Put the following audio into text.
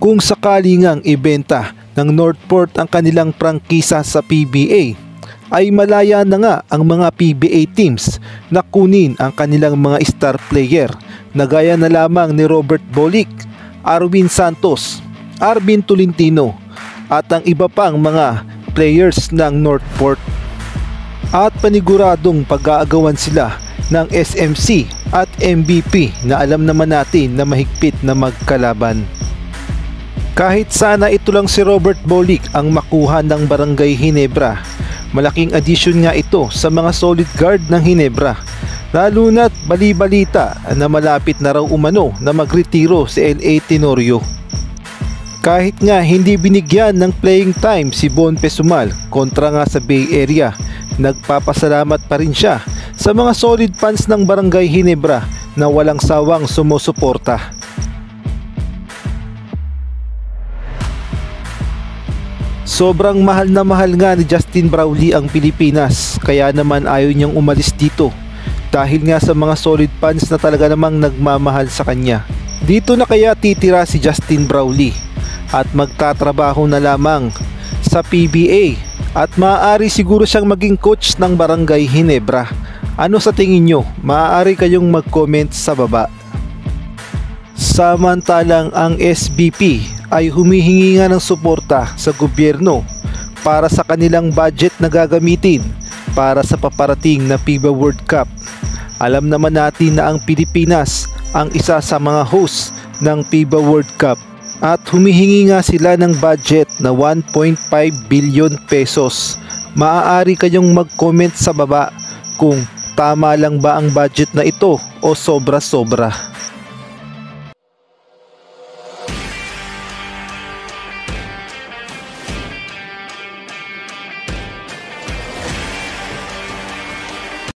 Kung sakali ngang ibenta ng Northport ang kanilang prangkisa sa PBA, ay malaya na nga ang mga PBA teams na kunin ang kanilang mga star player na gaya na lamang ni Robert Bolick, Arwin Santos, Arvin Tolentino at ang iba pang mga players ng Northport. At paniguradong pag-aagawan sila ng SMC at MVP na alam naman natin na mahigpit na magkalaban. Kahit sana ito lang si Robert Bolick ang makuha ng Barangay Hinebra, malaking addition nga ito sa mga solid guard ng Hinebra. Lalo na't bali-balita na malapit na raw umano na magretiro si LA Tenorio. Kahit nga hindi binigyan ng playing time si Bon Pesumal kontra nga sa Bay Area, nagpapasalamat pa rin siya sa mga solid fans ng Barangay Hinebra na walang sawang sumusuporta. Sobrang mahal na mahal nga ni Justin Brownlee ang Pilipinas kaya naman ayaw niyang umalis dito dahil nga sa mga solid fans na talaga namang nagmamahal sa kanya. Dito na kaya titira si Justin Brownlee at magtatrabaho na lamang sa PBA at maaari siguro siyang maging coach ng Barangay Hinebra. Ano sa tingin nyo? Maaari kayong mag-comment sa baba. Samantalang ang SBP ay humihingi nga ng suporta sa gobyerno para sa kanilang budget na gagamitin para sa paparating na FIBA World Cup. Alam naman natin na ang Pilipinas ang isa sa mga host ng FIBA World Cup at humihingi nga sila ng budget na 1.5 billion pesos. Maaari kayong mag-comment sa baba kung tama lang ba ang budget na ito o sobra-sobra.